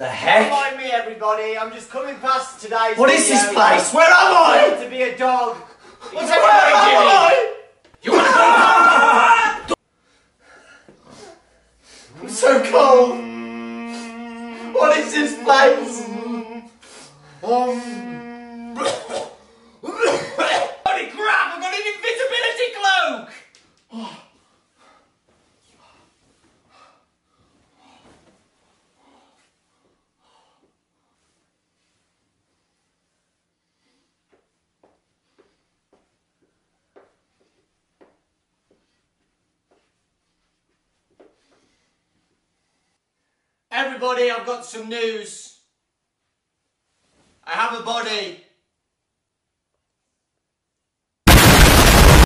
The heck? Don't mind me, everybody. I'm just coming past today's. What is this place? Where am I I? to be a dog. What's Is everybody doing? You wanna go? I'm so cold. What is this place? Holy Everybody, I've got some news. I have a body.